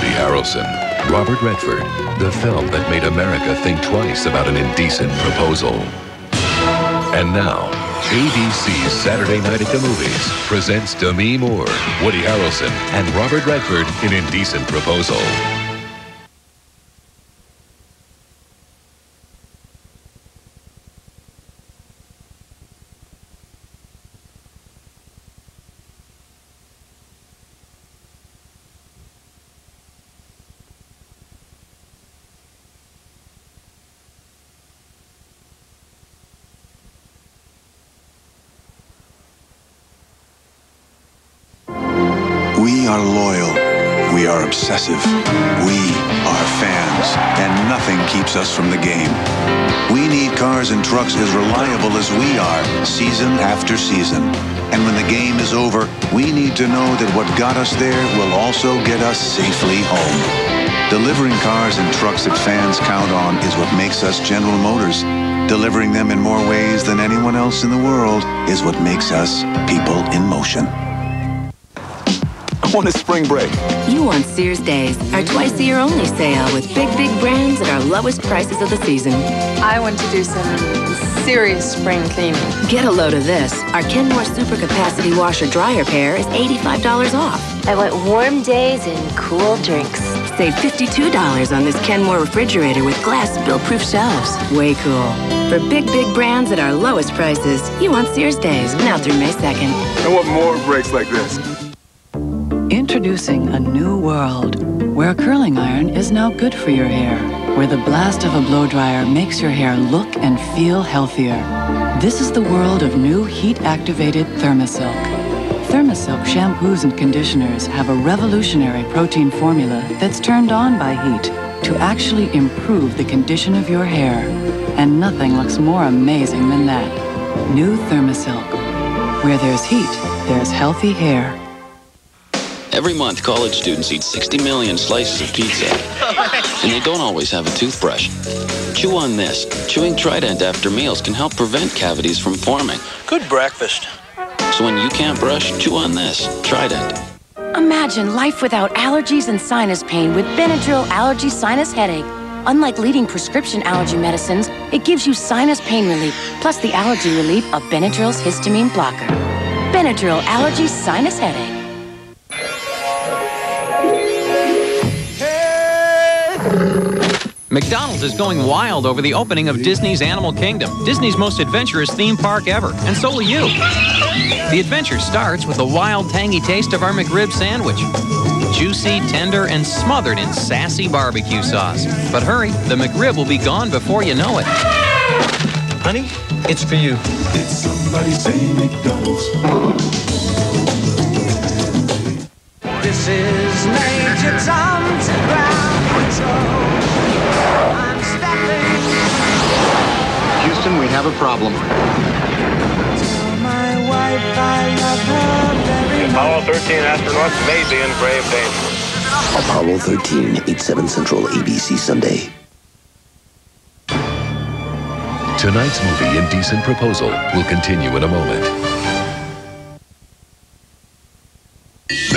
Woody Harrelson, Robert Redford, the film that made America think twice about an indecent proposal. And now, ABC's Saturday Night at the Movies presents Demi Moore, Woody Harrelson, and Robert Redford in Indecent Proposal. Season. And when the game is over, we need to know that what got us there will also get us safely home. Delivering cars and trucks that fans count on is what makes us General Motors. Delivering them in more ways than anyone else in the world is what makes us people in motion. I want a spring break. You want Sears Days, our twice a year only sale with big, big brands at our lowest prices of the season. I want to do some serious spring cleaning. Get a load of this. Our Kenmore Super Capacity Washer Dryer pair is $85 off. I want warm days and cool drinks. Save $52 on this Kenmore refrigerator with glass spill-proof shelves. Way cool. For big, big brands at our lowest prices, you want Sears Days, now through May 2nd. I want more breaks like this. Introducing a new world where a curling iron is now good for your hair, where the blast of a blow dryer makes your hair look and feel healthier. This is the world of new heat-activated Thermasilk. Thermasilk shampoos and conditioners have a revolutionary protein formula that's turned on by heat to actually improve the condition of your hair. And nothing looks more amazing than that. New Thermasilk. Where there's heat, there's healthy hair. Every month, college students eat 60 million slices of pizza. And they don't always have a toothbrush. Chew on this. Chewing Trident after meals can help prevent cavities from forming. Good breakfast. So when you can't brush, chew on this. Trident. Imagine life without allergies and sinus pain with Benadryl Allergy Sinus Headache. Unlike leading prescription allergy medicines, it gives you sinus pain relief, plus the allergy relief of Benadryl's histamine blocker. Benadryl Allergy Sinus Headache. McDonald's is going wild over the opening of Disney's Animal Kingdom, Disney's most adventurous theme park ever, and so will you. The adventure starts with the wild, tangy taste of our McRib sandwich. Juicy, tender, and smothered in sassy barbecue sauce. But hurry, the McRib will be gone before you know it. Honey, it's for you. Did somebody say McDonald's? This is Major Tom's ground control. Have a problem. My wife I love her very Apollo 13 astronauts may be in grave danger. Apollo 13, 8 7 Central, ABC Sunday. Tonight's movie, Indecent Proposal, will continue in a moment.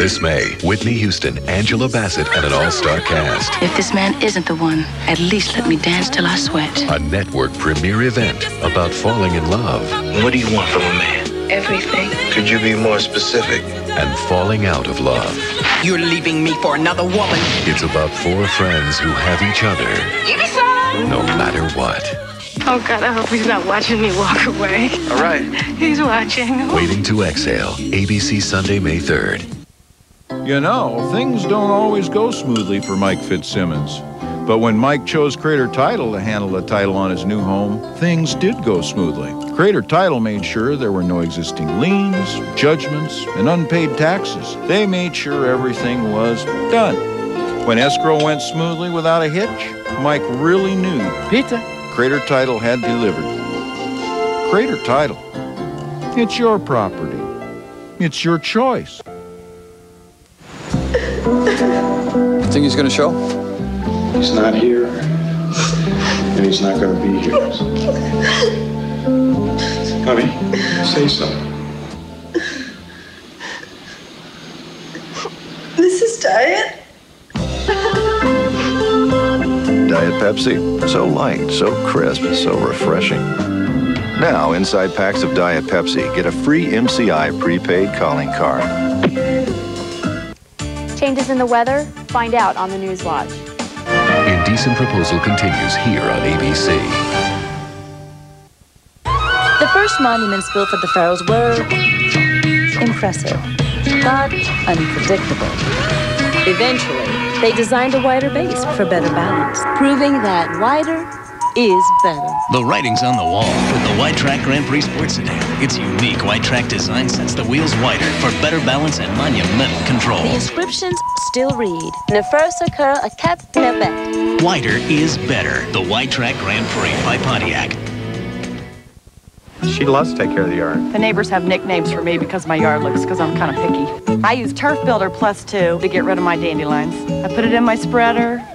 This May, Whitney Houston, Angela Bassett, and an all-star cast. If this man isn't the one, at least let me dance till I sweat. A network premiere event about falling in love What do you want from a man? Everything. Could you be more specific? and falling out of love. You're leaving me for another woman. It's about four friends who have each other no matter what. Oh God, I hope he's not watching me walk away. All right. He's watching. Waiting to Exhale, ABC Sunday, May 3rd. You know, things don't always go smoothly for Mike Fitzsimmons. But when Mike chose Crater Title to handle the title on his new home, things did go smoothly. Crater Title made sure there were no existing liens, judgments, and unpaid taxes. They made sure everything was done. When escrow went smoothly without a hitch, Mike really knew Peter Crater Title had delivered. Crater Title. It's your property. It's your choice. Think he's gonna show? He's not here, and he's not going to be here. Honey, say something. This is Diet. Diet Pepsi. So light, so crisp, so refreshing. Now, inside packs of Diet Pepsi, get a free MCI prepaid calling card. Changes in the weather? Find out on the News Watch. Indecent Proposal continues here on ABC. The first monuments built for the pharaohs were impressive, but unpredictable. Eventually, they designed a wider base for better balance, proving that wider is better. The writing's on the wall with the Wide Track Grand Prix Sports Sedan. Its unique Wide Track design sets the wheels wider for better balance and monumental control. The inscriptions still read, Ne first occur a cap nebet. Wider is better. The Wide Track Grand Prix by Pontiac. She loves to take care of the yard. The neighbors have nicknames for me because my yard looks because I'm kind of picky. I use Turf Builder Plus 2 to get rid of my dandelions. I put it in my spreader,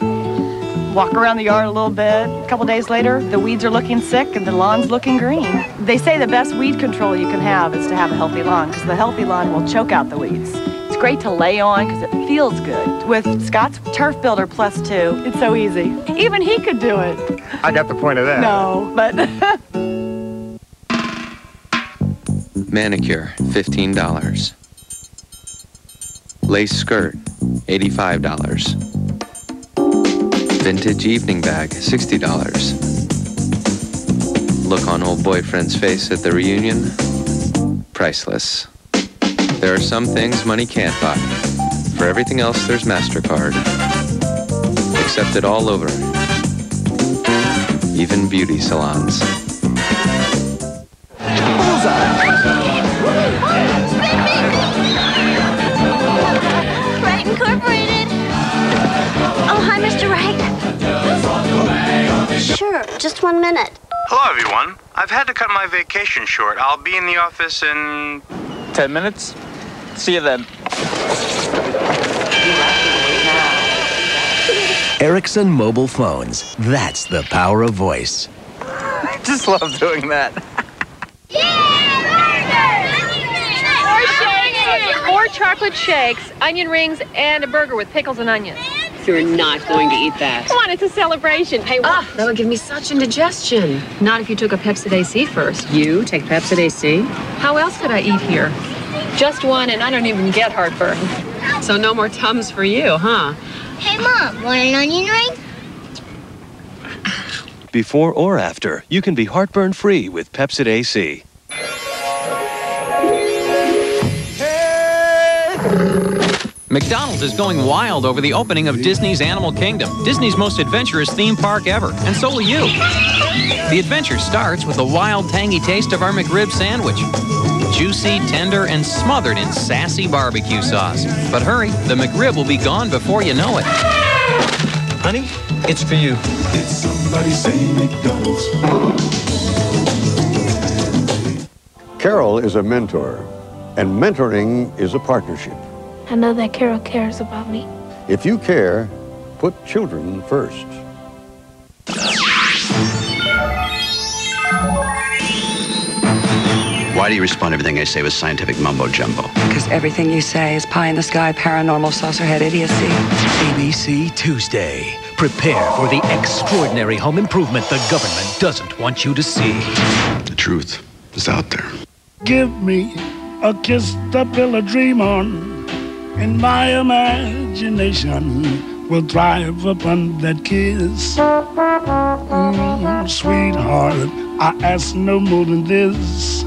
walk around the yard a little bit. A couple days later, the weeds are looking sick and the lawn's looking green. They say the best weed control you can have is to have a healthy lawn because the healthy lawn will choke out the weeds. It's great to lay on because it feels good. With Scott's Turf Builder Plus 2, it's so easy. Even he could do it. I got the point of that. No, but Manicure, $15. Lace skirt, $85. Vintage evening bag, $60. Look on old boyfriend's face at the reunion, priceless. There are some things money can't buy. For everything else, there's MasterCard. Accepted all over. Even beauty salons. Just one minute. Hello, everyone. I've had to cut my vacation short. I'll be in the office in 10 minutes. See you then. Ericsson mobile phones. That's the power of voice. I just love doing that. yeah, Four chocolate shakes, onion rings, and a burger with pickles and onions. You're not going to eat that. Come on, it's a celebration. Hey, what? Ah, that would give me such indigestion. Not if you took a Pepcid AC first. You take Pepcid AC? How else could I eat here? Just one, and I don't even get heartburn. So no more Tums for you, huh? Hey, Mom, want an onion ring? Before or after, you can be heartburn free with Pepcid AC. McDonald's is going wild over the opening of Disney's Animal Kingdom, Disney's most adventurous theme park ever, and so will you. The adventure starts with the wild, tangy taste of our McRib sandwich. Juicy, tender, and smothered in sassy barbecue sauce. But hurry, the McRib will be gone before you know it. Honey, it's for you. It's somebody say McDonald's. Carol is a mentor, and mentoring is a partnership. I know that Carol cares about me. If you care, put children first. Why do you respond to everything I say with scientific mumbo jumbo? Because everything you say is pie in the sky, paranormal, saucerhead idiocy. ABC Tuesday. Prepare for the extraordinary home improvement the government doesn't want you to see. The truth is out there. Give me a kiss to build a dream on, and my imagination will thrive upon that kiss. Mm, sweetheart, I ask no more than this.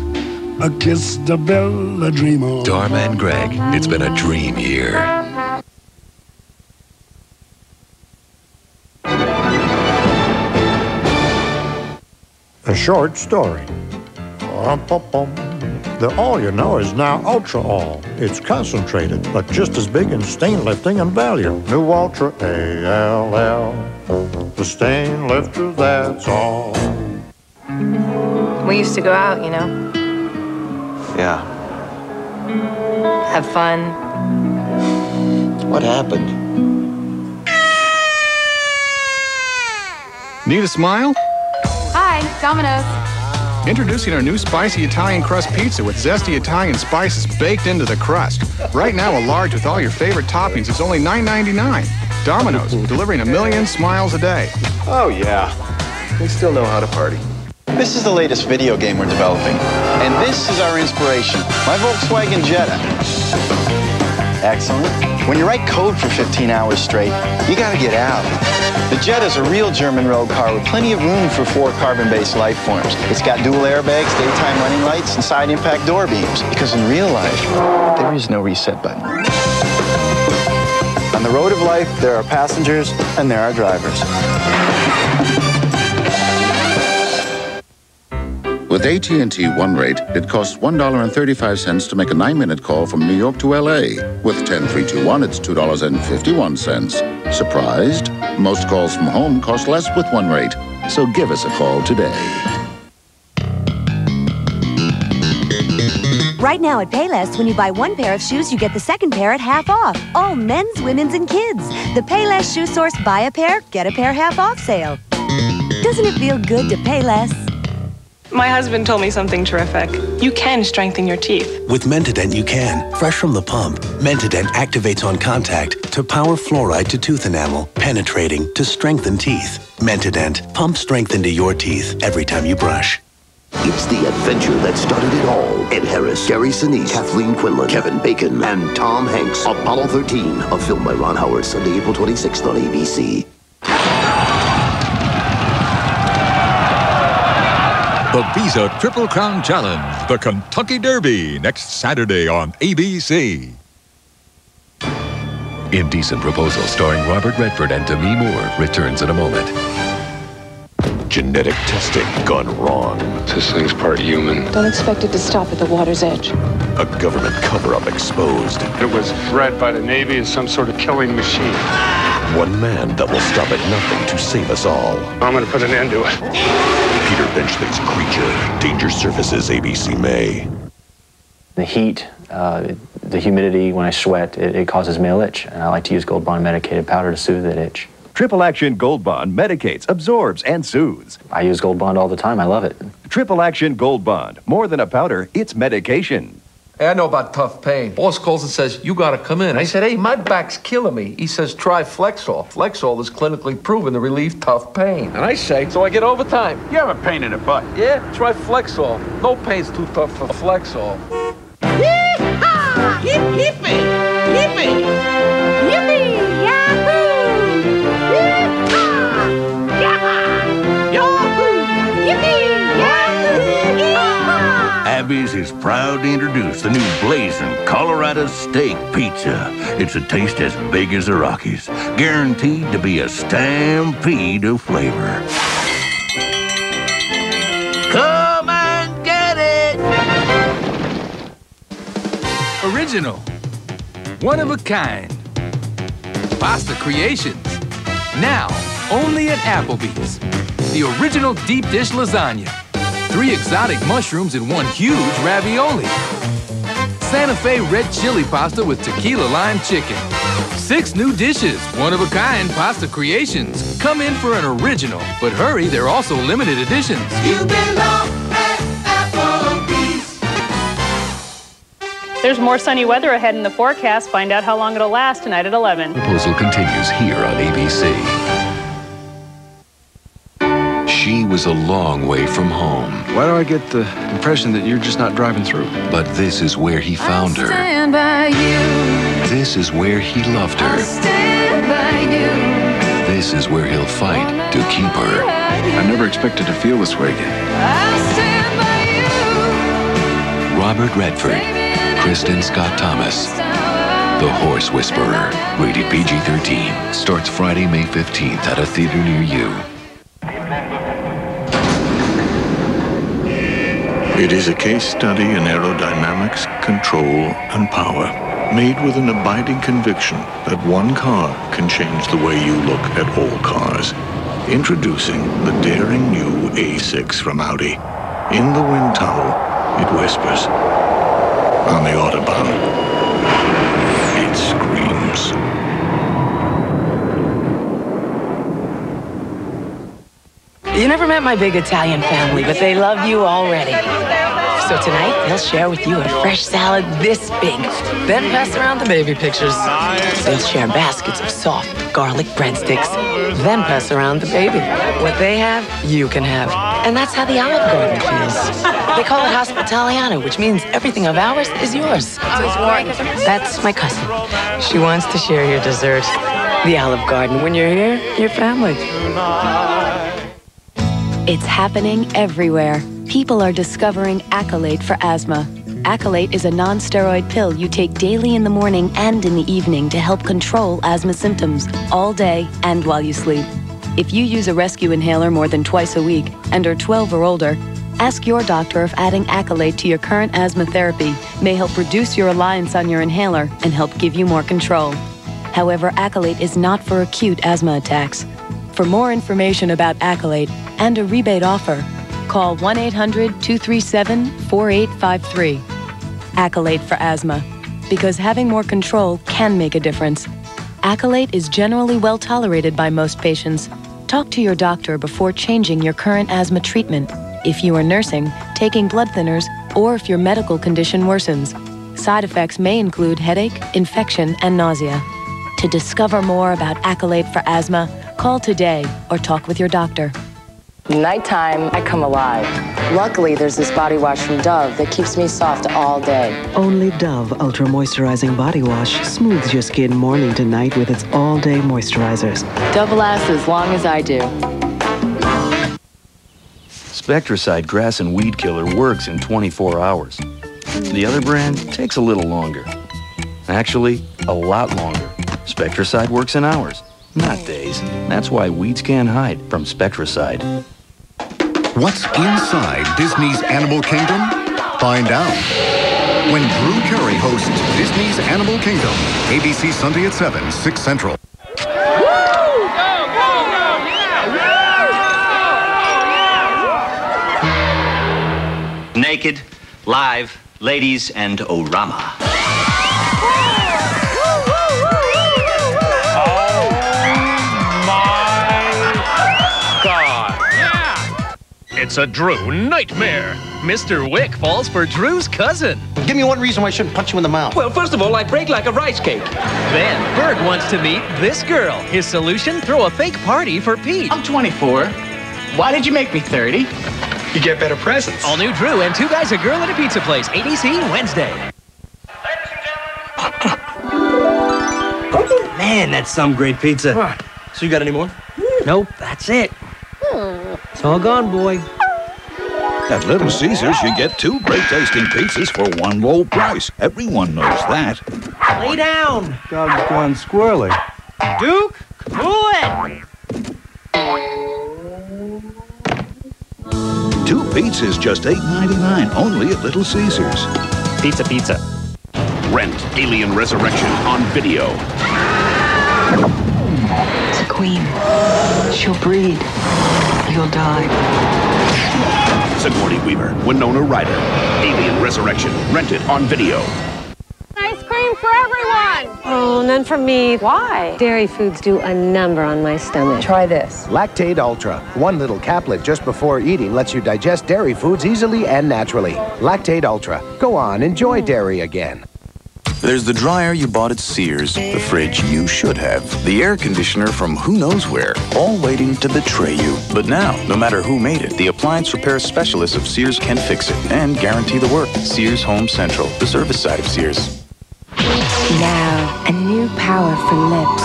A kiss to build a dream on. Dharma and Greg, it's been a dream year. A short story. Bum-bum-bum. The all you know is now Ultra All. It's concentrated, but just as big in stain lifting and value. New Ultra ALL. The stain lifter, that's all. We used to go out, you know, Yeah. have fun. What happened? Need a smile? Hi, Domino's. Introducing our new spicy Italian crust pizza with zesty Italian spices baked into the crust. Right now, a large with all your favorite toppings is only $9.99. Domino's, delivering a million smiles a day. Oh, yeah. We still know how to party. This is the latest video game we're developing. And this is our inspiration, my Volkswagen Jetta. Excellent. When you write code for 15 hours straight, you gotta get out. The Jetta is a real German road car with plenty of room for four carbon-based life forms. It's got dual airbags, daytime running lights, and side impact door beams. Because in real life, there is no reset button. On the road of life, there are passengers and there are drivers. With AT&T One Rate, it costs $1.35 to make a 9-minute call from New York to LA. With 10321, it's $2.51. Surprised? Most calls from home cost less with One Rate. So give us a call today. Right now at Payless, when you buy one pair of shoes, you get the second pair at half off. All men's, women's, and kids. The Payless Shoe Source buy a pair, get a pair half off sale. Doesn't it feel good to pay less? My husband told me something terrific. You can strengthen your teeth. With Mentadent, you can. Fresh from the pump, Mentadent activates on contact to power fluoride to tooth enamel, penetrating to strengthen teeth. Mentadent, pump strength into your teeth every time you brush. It's the adventure that started it all. Ed Harris, Gary Sinise, Kathleen Quinlan, Kevin Bacon, and Tom Hanks. Apollo 13, a film by Ron Howard, Sunday, April 26th on ABC. The Visa Triple Crown Challenge, the Kentucky Derby, next Saturday on ABC. Indecent Proposal, starring Robert Redford and Demi Moore, returns in a moment. Genetic testing gone wrong. This thing's part human. Don't expect it to stop at the water's edge. A government cover-up exposed. It was bred by the Navy as some sort of killing machine. One man that will stop at nothing to save us all. I'm gonna put an end to it. Peter Benchley's Creature. Danger Surfaces, ABC May. The heat, uh, the humidity, when I sweat, it, it causes male itch. And I like to use Gold Bond medicated powder to soothe that itch. Triple Action Gold Bond medicates, absorbs, and soothes. I use Gold Bond all the time. I love it. Triple Action Gold Bond. More than a powder, it's medication. Hey, I know about tough pain. Boss calls and says, You gotta come in. I said, Hey, my back's killing me. He says, Try Flexall. Flexall is clinically proven to relieve tough pain. And I say, So I get overtime. You have a pain in the butt. Yeah, try Flexall. No pain's too tough for Flexall. Yee-haw! Yippee! Yippee! Yee-haw! Is proud to introduce the new Blazing Colorado Steak Pizza. It's a taste as big as the Rockies, guaranteed to be a stampede of flavor. Come and get it! Original. One of a kind. Pasta Creations. Now, only at Applebee's. The original deep dish lasagna. Three exotic mushrooms in one huge ravioli. Santa Fe red chili pasta with tequila lime chicken. Six new dishes, one of a kind pasta creations. Come in for an original, but hurry, they're also limited editions. You belong at Applebee's. There's more sunny weather ahead in the forecast. Find out how long it'll last tonight at 11. Proposal continues here on ABC. She was a long way from home, Why do I get the impression that you're just not driving through? but this is where he found her. Stand by you. This is where he loved her. Stand by you. This is where he'll fight to keep her. I never expected to feel this way again. I'll stand by you. Robert Redford, Kristin Scott Thomas, The Horse Whisperer, rated PG 13, starts Friday, May 15th at a theater near you. It is a case study in aerodynamics, control, and power, made with an abiding conviction that one car can change the way you look at all cars. Introducing the daring new A6 from Audi. In the wind tunnel, it whispers. On the Autobahn, it screams. You never met my big Italian family, but they love you already. So tonight, they'll share with you a fresh salad this big. Then pass around the baby pictures. They'll share baskets of soft garlic breadsticks. Then pass around the baby. What they have, you can have. And that's how the Olive Garden feels. They call it Hospitaliano, which means everything of ours is yours. That's my cousin. She wants to share your dessert. The Olive Garden. When you're here, you're family. It's happening everywhere. People are discovering Accolate for asthma. Accolate is a non-steroid pill you take daily in the morning and in the evening to help control asthma symptoms all day and while you sleep. If you use a rescue inhaler more than twice a week and are 12 or older, ask your doctor if adding Accolate to your current asthma therapy may help reduce your reliance on your inhaler and help give you more control. However, Accolate is not for acute asthma attacks. For more information about Accolate and a rebate offer, call 1 800 237 4853. Accolate for asthma. Because having more control can make a difference. Accolate is generally well tolerated by most patients. Talk to your doctor before changing your current asthma treatment. If you are nursing, taking blood thinners, or if your medical condition worsens. Side effects may include headache, infection, and nausea. To discover more about Accolate for asthma, call today or talk with your doctor. Nighttime, I come alive. Luckily, there's this body wash from Dove that keeps me soft all day. Only Dove Ultra Moisturizing Body Wash smooths your skin morning to night with its all-day moisturizers. Dove lasts as long as I do. Spectracide grass and weed killer works in 24 hours. The other brand takes a little longer. Actually, a lot longer. Spectracide works in hours, not days. That's why weeds can't hide from Spectracide. What's inside Disney's Animal Kingdom? Find out. When Drew Carey hosts Disney's Animal Kingdom, ABC Sunday at 7, 6 Central. Naked, live, ladies, and Orama. It's a Drew nightmare. Mr. Wick falls for Drew's cousin. Give me one reason why I shouldn't punch you in the mouth. Well, first of all, I break like a rice cake. Then Berg wants to meet this girl. His solution, throw a fake party for Pete. I'm 24. Why did you make me 30? You get better presents. All new Drew and Two Guys, a Girl at a Pizza Place. ABC Wednesday. Man, that's some great pizza. So you got any more? Nope, that's it. Hmm. It's all gone, boy. At Little Caesars, you get two great tasting pizzas for one low price. Everyone knows that. Lay down. Dog's gone squirrely. Duke, cool it. Two pizzas, just $8.99, only at Little Caesars. Pizza, pizza. Rent Alien Resurrection on video. It's a queen. She'll breed. You'll die. Sigourney Weaver, Winona Ryder. Alien Resurrection. Rent it on video. Ice cream for everyone! Oh, none for me. Why? Dairy foods do a number on my stomach. Try this. Lactaid Ultra. One little caplet just before eating lets you digest dairy foods easily and naturally. Lactaid Ultra. Go on, enjoy hmm. dairy again. There's the dryer you bought at Sears, the fridge you should have, the air conditioner from who knows where, all waiting to betray you. But now, no matter who made it, the appliance repair specialists of Sears can fix it and guarantee the work. Sears Home Central, the service side of Sears. Now, a new power for lips.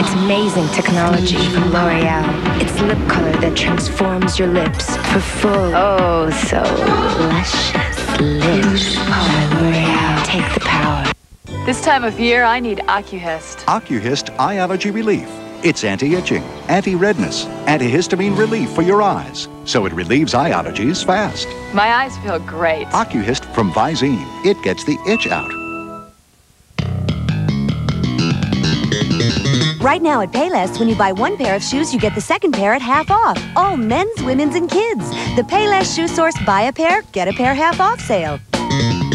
It's amazing technology from L'Oreal. It's lip color that transforms your lips for full, oh, so luscious lips. L'Oreal, take the power. This time of year, I need OcuHist. OcuHist Eye Allergy Relief. It's anti-itching, anti-redness, antihistamine relief for your eyes, so it relieves eye allergies fast. My eyes feel great. OcuHist from Visine. It gets the itch out. Right now at Payless, when you buy one pair of shoes, you get the second pair at half off. All men's, women's, and kids. The Payless Shoe Source buy a pair, get a pair half off sale.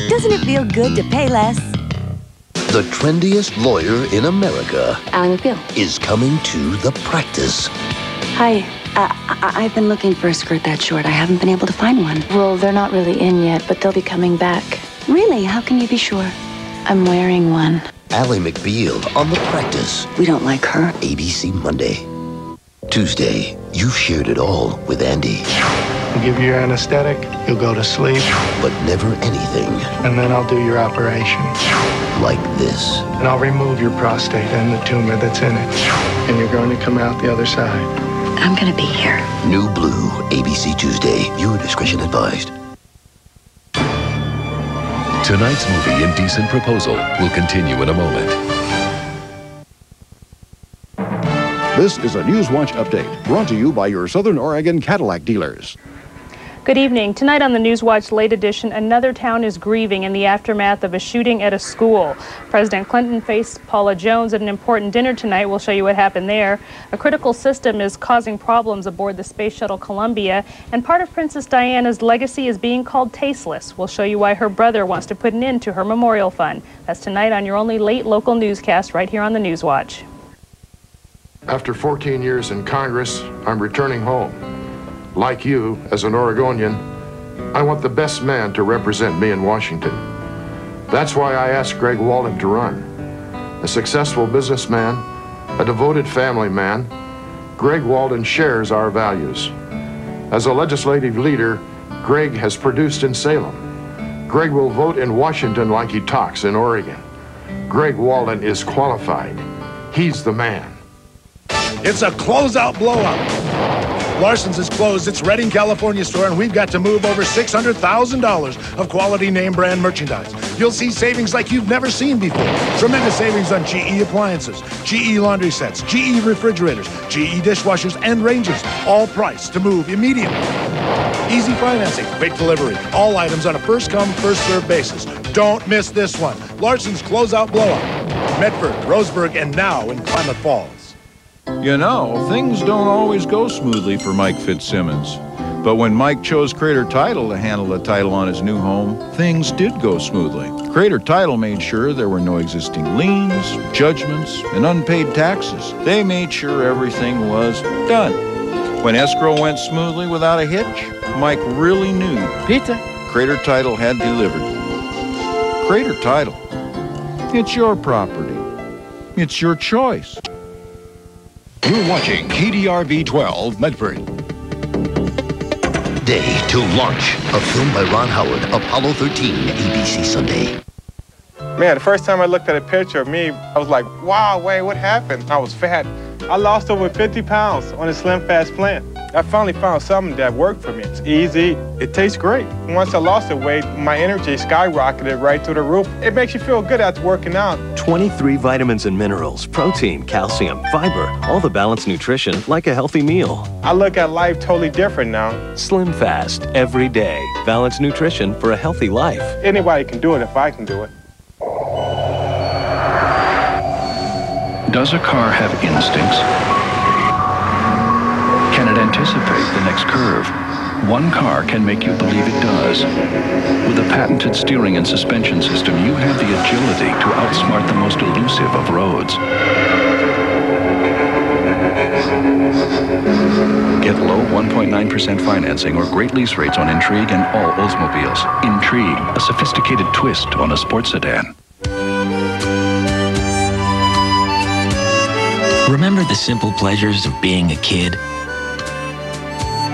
Doesn't it feel good to pay less? The trendiest lawyer in America Ally McBeal. is coming to the practice. Hi. Uh, I- I've been looking for a skirt that short. I haven't been able to find one. Well, they're not really in yet, but they'll be coming back. Really? How can you be sure? I'm wearing one. Ally McBeal on The Practice. We don't like her. ABC Monday. Tuesday, you've shared it all with Andy. I'll give you your anesthetic, you'll go to sleep, But never anything and then I'll do your operation. Like this. And I'll remove your prostate and the tumor that's in it. And you're going to come out the other side. I'm gonna be here. New Blue, ABC Tuesday. Viewer discretion advised. Tonight's movie, Indecent Proposal, will continue in a moment. This is a Newswatch update brought to you by your Southern Oregon Cadillac dealers. Good evening. Tonight on the Newswatch Late Edition, another town is grieving in the aftermath of a shooting at a school. President Clinton faced Paula Jones at an important dinner tonight. We'll show you what happened there. A critical system is causing problems aboard the Space Shuttle Columbia, and part of Princess Diana's legacy is being called tasteless. We'll show you why her brother wants to put an end to her memorial fund. That's tonight on your only late local newscast right here on the Newswatch. After 14 years in Congress, I'm returning home. Like you, as an Oregonian, I want the best man to represent me in Washington. That's why I asked Greg Walden to run. A successful businessman, a devoted family man, Greg Walden shares our values. As a legislative leader, Greg has produced in Salem. Greg will vote in Washington like he talks in Oregon. Greg Walden is qualified. He's the man. It's a closeout blowout. Larson's has closed its Redding, California store, and we've got to move over $600,000 of quality name brand merchandise. You'll see savings like you've never seen before. Tremendous savings on GE appliances, GE laundry sets, GE refrigerators, GE dishwashers, and ranges, all priced to move immediately. Easy financing, quick delivery, all items on a first come, first served basis. Don't miss this one. Larson's closeout blowout. Medford, Roseburg, and now in Klamath Falls. You know, things don't always go smoothly for Mike Fitzsimmons. But when Mike chose Crater Title to handle the title on his new home, things did go smoothly. Crater Title made sure there were no existing liens, judgments, and unpaid taxes. They made sure everything was done. When escrow went smoothly without a hitch, Mike really knew Pizza Crater Title had delivered. Crater Title. It's your property. It's your choice. You're watching KDRV 12 Medford. Day to launch. A film by Ron Howard, Apollo 13, ABC Sunday. Man, the first time I looked at a picture of me, I was like, wow, Wayne, what happened? I was fat. I lost over 50 pounds on a Slim Fast plan. I finally found something that worked for me. It's easy, it tastes great. Once I lost the weight, my energy skyrocketed right through the roof. It makes you feel good after working out. 23 vitamins and minerals, protein, calcium, fiber, all the balanced nutrition like a healthy meal. I look at life totally different now. Slim Fast, every day. Balanced nutrition for a healthy life. Anybody can do it if I can do it. Does a car have instincts? Anticipate the next curve? One car can make you believe it does. With a patented steering and suspension system, you have the agility to outsmart the most elusive of roads. Get low 1.9% financing or great lease rates on Intrigue and all Oldsmobiles. Intrigue, a sophisticated twist on a sports sedan. Remember the simple pleasures of being a kid?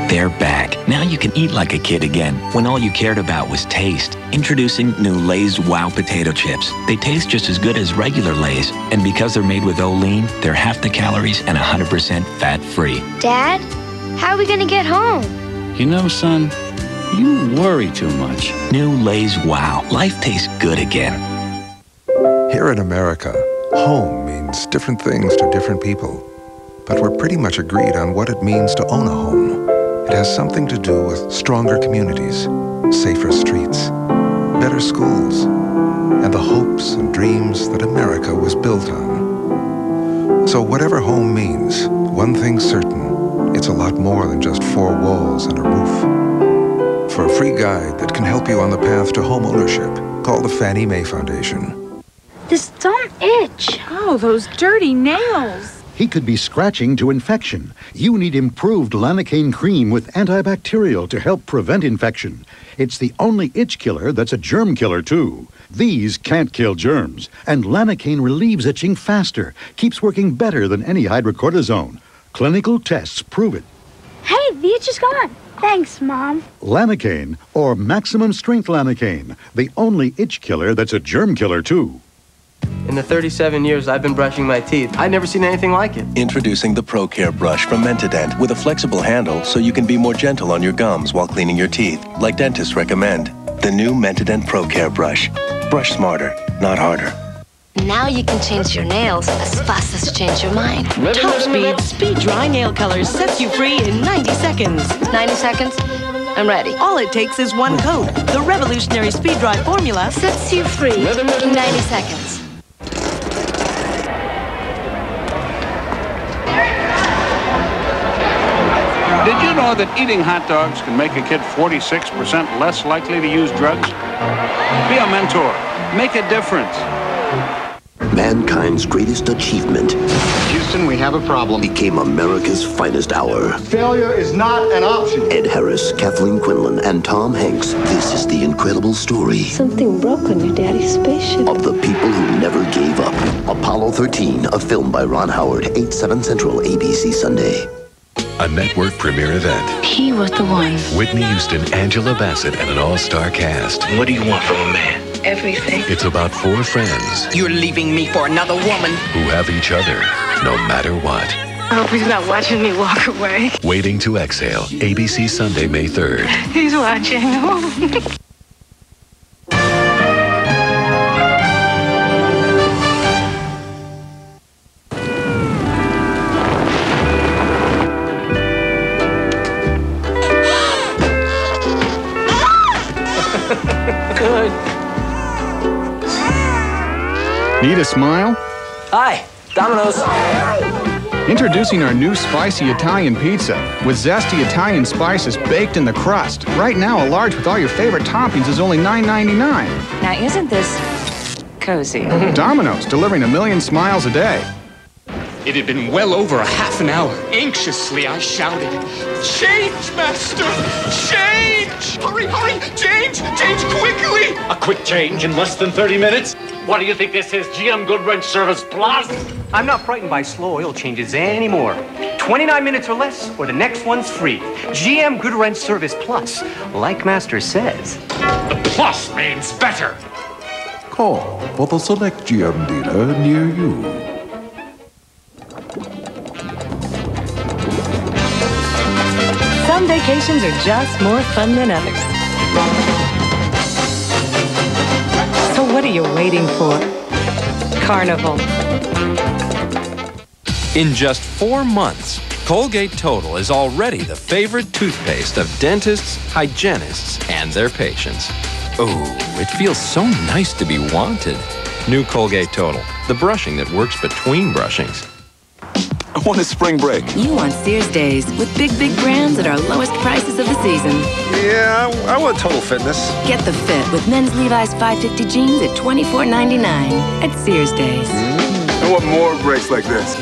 They're back. Now you can eat like a kid again when all you cared about was taste. Introducing new Lay's Wow Potato Chips. They taste just as good as regular Lay's, and because they're made with Olean, they're half the calories and 100% fat free. Dad, how are we gonna get home? You know, son, you worry too much. New Lay's Wow. Life tastes good again. Here in America, home means different things to different people. But we're pretty much agreed on what it means to own a home. It has something to do with stronger communities, safer streets, better schools, and the hopes and dreams that America was built on. So whatever home means, one thing's certain, it's a lot more than just four walls and a roof. For a free guide that can help you on the path to home ownership, call the Fannie Mae Foundation. This don't itch. Oh, those dirty nails. He could be scratching to infection. You need improved Lanacane cream with antibacterial to help prevent infection. It's the only itch killer that's a germ killer, too. These can't kill germs, and Lanacane relieves itching faster, keeps working better than any hydrocortisone. Clinical tests prove it. Hey, the itch is gone. Thanks, Mom. Lanacane, or maximum strength Lanacane, the only itch killer that's a germ killer, too. In the 37 years I've been brushing my teeth, I've never seen anything like it. Introducing the ProCare brush from Mentadent with a flexible handle so you can be more gentle on your gums while cleaning your teeth, like dentists recommend. The new Mentadent ProCare brush. Brush smarter, not harder. Now you can change your nails as fast as you change your mind. Top Speed Speed Dry Nail Colors sets you free in 90 seconds. 90 seconds? I'm ready. All it takes is one coat. The revolutionary Speed Dry formula sets you free in 90 seconds. Did you know that eating hot dogs can make a kid 46% less likely to use drugs? Be a mentor. Make a difference. Mankind's greatest achievement. Houston, we have a problem. Became America's finest hour. Failure is not an option. Ed Harris, Kathleen Quinlan, and Tom Hanks. This is the incredible story Something broke on your daddy's spaceship. of the people who never gave up. Apollo 13, a film by Ron Howard, 8, 7 Central, ABC Sunday. A network premiere event. He was the one. Whitney Houston, Angela Bassett, and an all-star cast. What do you want from a man? Everything. It's about four friends You're leaving me for another woman. who have each other, no matter what. I hope he's not watching me walk away. Waiting to exhale. ABC Sunday, May 3rd. He's watching. Need a smile? Hi, Domino's. Introducing our new spicy Italian pizza with zesty Italian spices baked in the crust. Right now, a large with all your favorite toppings is only $9.99. Now, isn't this cozy? Domino's, delivering a million smiles a day. It had been well over a half an hour. Anxiously, I shouted, Change, Master! Change! Hurry, hurry! Change! Change quickly! A quick change in less than 30 minutes? What do you think this is, GM Goodwrench Service Plus? I'm not frightened by slow oil changes anymore. 29 minutes or less, or the next one's free. GM Goodwrench Service Plus, like Master says. The plus means better. Call for the select GM dealer near you. Some vacations are just more fun than others. So what are you waiting for? Carnival. In just four months, Colgate Total is already the favorite toothpaste of dentists, hygienists, and their patients. Oh, it feels so nice to be wanted. New Colgate Total, the brushing that works between brushings. I want a spring break. You want Sears Days with big, big brands at our lowest prices of the season. Yeah, I, I want total fitness. Get the fit with men's Levi's 550 jeans at $24.99 at Sears Days. Mm, I want more breaks like this.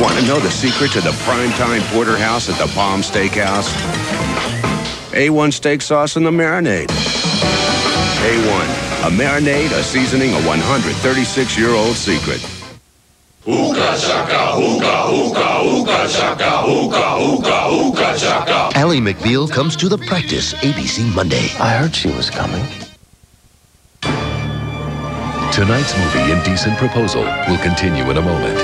Want to know the secret to the primetime porterhouse at the Palm Steakhouse? A1 steak sauce and the marinade. A1, a marinade, a seasoning, a 136-year-old secret. Shaka. McBeal comes to the practice ABC Monday. I heard she was coming. Tonight's movie, Indecent Proposal, will continue in a moment.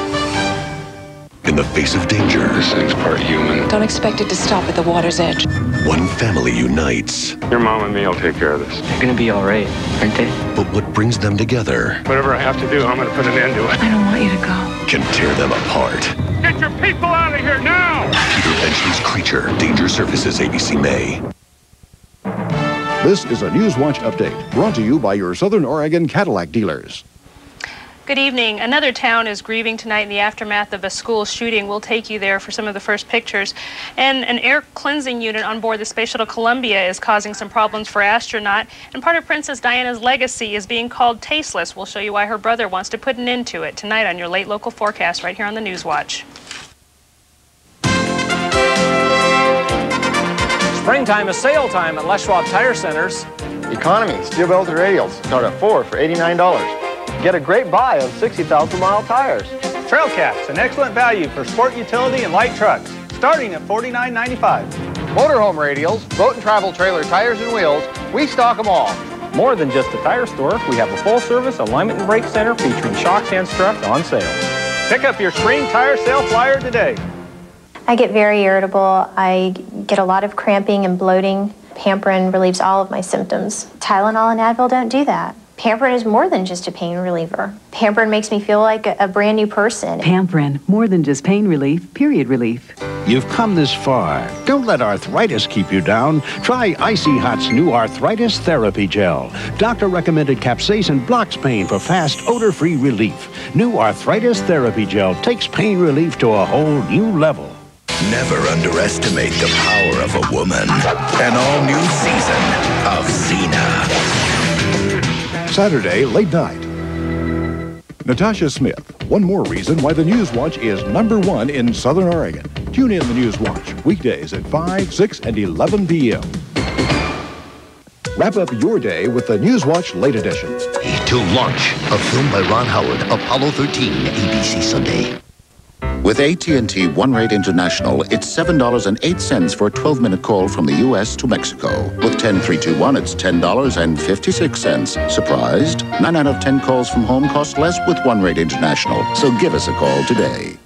In the face of danger, this thing's part human. Don't expect it to stop at the water's edge. One family unites. Your mom and me will take care of this. They're gonna be all right, aren't they? But what brings them together Whatever I have to do, I'm gonna put an end to it. I don't want you to go. Can tear them apart. Get your people out of here now! Peter Benchley's Creature. Danger Surfaces ABC May. This is a Newswatch update brought to you by your Southern Oregon Cadillac dealers. Good evening. Another town is grieving tonight in the aftermath of a school shooting. We'll take you there for some of the first pictures. And an air cleansing unit on board the Space Shuttle Columbia is causing some problems for astronaut. And part of Princess Diana's legacy is being called tasteless. We'll show you why her brother wants to put an end to it tonight on your late local forecast right here on the News Watch. Springtime is sale time at Les Schwab Tire Centers. Economy, steel belted radials start at four for $89. Get a great buy on 60,000 mile tires. Trail Caps, an excellent value for sport utility and light trucks, starting at $49.95. Motorhome radials, boat and travel trailer tires and wheels, we stock them all. More than just a tire store, we have a full-service alignment and brake center featuring shocks and struts on sale. Pick up your spring tire sale flyer today. I get very irritable. I get a lot of cramping and bloating. Pamprin relieves all of my symptoms. Tylenol and Advil don't do that. Pamprin is more than just a pain reliever. Pamprin makes me feel like a, a, brand new person. Pamprin, more than just pain relief, period relief. You've come this far. Don't let arthritis keep you down. Try Icy Hot's new Arthritis Therapy Gel. Doctor recommended capsaicin blocks pain for fast, odor free relief. New Arthritis Therapy Gel takes pain relief to a whole new level. Never underestimate the power of a woman. An all new season of Xena. Saturday, late night. Natasha Smith, one more reason why the News Watch is number one in Southern Oregon. Tune in the News Watch, weekdays at 5, 6, and 11 p.m. Wrap up your day with the News Watch Late Edition. To launch, a film by Ron Howard, Apollo 13, ABC Sunday. With AT&T One Rate International, it's $7.08 for a 12-minute call from the U.S. to Mexico. With 10321, it's $10.56. Surprised? 9 out of 10 calls from home cost less with One Rate International. So give us a call today.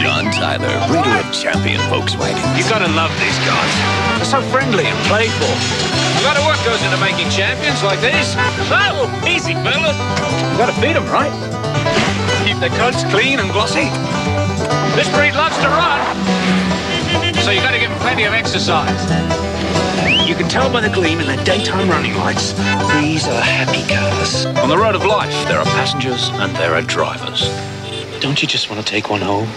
John Tyler, breeder of champion Volkswagen. You gotta love these cars. They're so friendly and playful. A lot of work goes into making champions like these. Oh, easy, fellas. You gotta feed them, right? Keep their coats clean and glossy. This breed loves to run, so you got to give them plenty of exercise. You can tell by the gleam in their daytime running lights. These are happy cars. On the road of life, there are passengers and there are drivers. Don't you just want to take one home?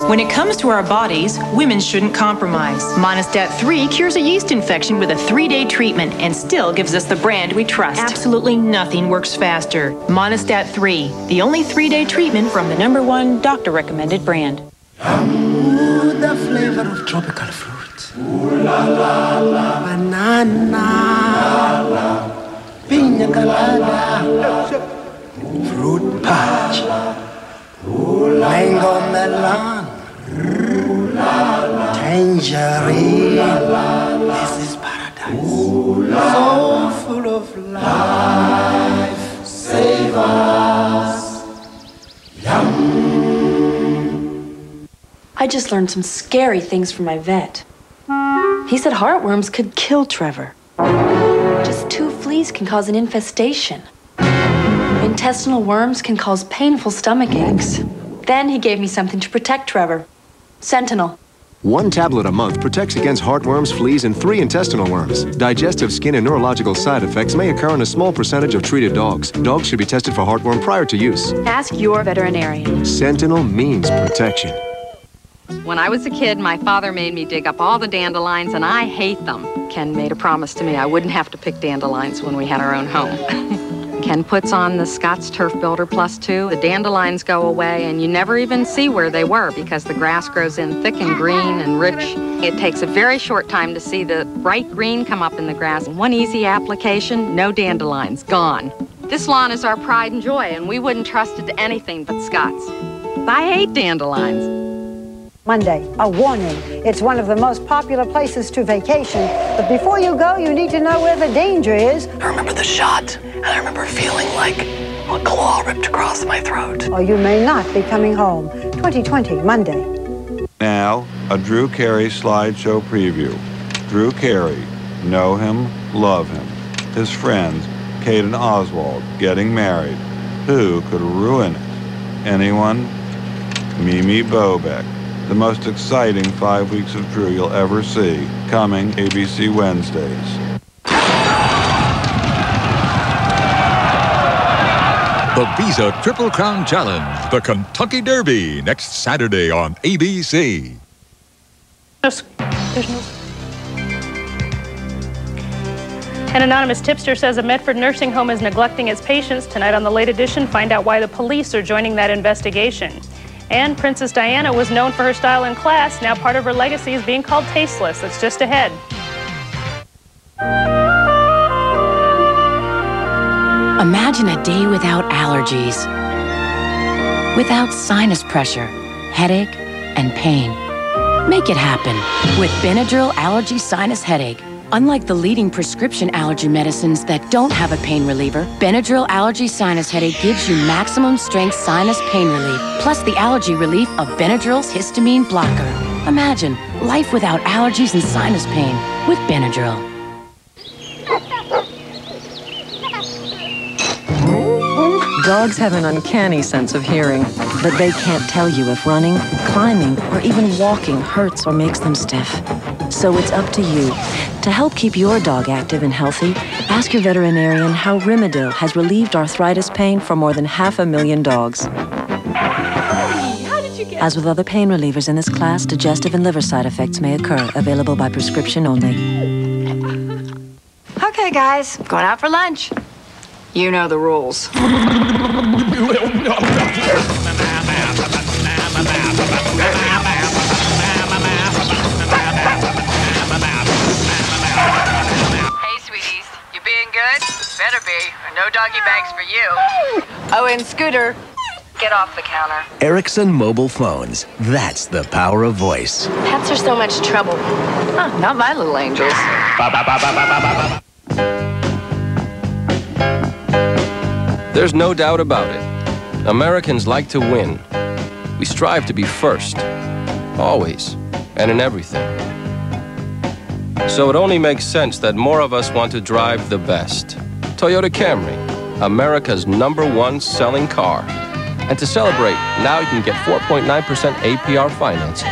When it comes to our bodies, women shouldn't compromise. Monistat 3 cures a yeast infection with a three day treatment and still gives us the brand we trust. Absolutely nothing works faster. Monistat 3, the only three day treatment from the number one doctor recommended brand. Ooh, the flavor of tropical fruit. Ooh la la la. Banana. La, la. Pina colada. Fruit punch. Mango melon. Tangerine. This is paradise. So full of life. Save us. Yum. I just learned some scary things from my vet. He said heartworms could kill Trevor. Just two fleas can cause an infestation. Intestinal worms can cause painful stomach aches. Then he gave me something to protect Trevor Sentinel. One tablet a month protects against heartworms, fleas, and three intestinal worms. Digestive, skin, and neurological side effects may occur in a small percentage of treated dogs. Dogs should be tested for heartworm prior to use. Ask your veterinarian. Sentinel means protection. When I was a kid, my father made me dig up all the dandelions, and I hate them. Ken made a promise to me I wouldn't have to pick dandelions when we had our own home. Ken puts on the Scott's Turf Builder Plus 2. The dandelions go away, and you never even see where they were because the grass grows in thick and green and rich. It takes a very short time to see the bright green come up in the grass. One easy application, no dandelions, gone. This lawn is our pride and joy, and we wouldn't trust it to anything but Scott's. I hate dandelions. Monday, a warning. It's one of the most popular places to vacation, but before you go, you need to know where the danger is. I remember the shot, and I remember feeling like a claw ripped across my throat. Or you may not be coming home. 2020, Monday. Now, a Drew Carey slideshow preview. Drew Carey, know him, love him. His friends, Kate and Oswald, getting married. Who could ruin it? Anyone? Mimi Bobeck the most exciting five weeks of Drew you'll ever see, coming ABC Wednesdays. The Visa Triple Crown Challenge, the Kentucky Derby, next Saturday on ABC. There's no. An anonymous tipster says a Medford nursing home is neglecting its patients. Tonight on the late edition, find out why the police are joining that investigation. And Princess Diana was known for her style in class. Now part of her legacy is being called tasteless. That's just ahead. Imagine a day without allergies, without sinus pressure, headache, and pain. Make it happen with Benadryl Allergy Sinus Headache. Unlike the leading prescription allergy medicines that don't have a pain reliever, Benadryl Allergy Sinus Headache gives you maximum strength sinus pain relief, plus the allergy relief of Benadryl's histamine blocker. Imagine life without allergies and sinus pain with Benadryl. Dogs have an uncanny sense of hearing, but they can't tell you if running, climbing, or even walking hurts or makes them stiff. So it's up to you. To help keep your dog active and healthy, ask your veterinarian how Rimadyl has relieved arthritis pain for more than half a million dogs. As with other pain relievers in this class, digestive and liver side effects may occur, available by prescription only. Okay, guys, going out for lunch. You know the rules. No doggy bags for you. Oh, and Scooter, get off the counter. Ericsson mobile phones. That's the power of voice. Pets are so much trouble. Huh, not my little angels. There's no doubt about it. Americans like to win. We strive to be first, always, and in everything. So it only makes sense that more of us want to drive the best. Toyota Camry, America's number one selling car. And to celebrate, now you can get 4.9% APR financing.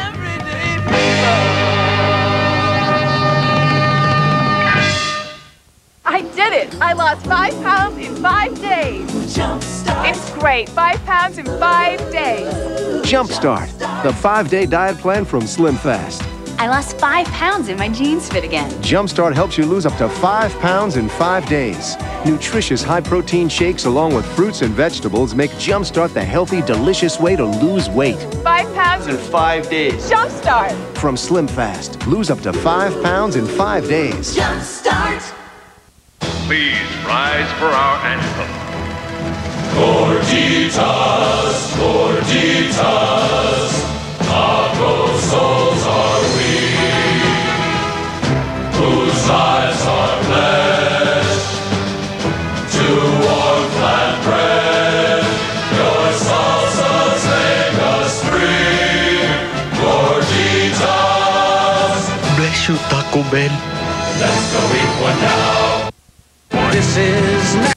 I did it! I lost five pounds in five days. It's great. Five pounds in five days. Jumpstart, the five day diet plan from Slim Fast. I lost five pounds and my jeans fit again. Jumpstart helps you lose up to five pounds in five days. Nutritious high protein shakes along with fruits and vegetables make Jumpstart the healthy, delicious way to lose weight. Five pounds In five days. Jumpstart. From Slim Fast, lose up to five pounds in five days. Jumpstart. Please rise for our anthem. Gorditas, gorditas, Bell. let's go eat one now. This is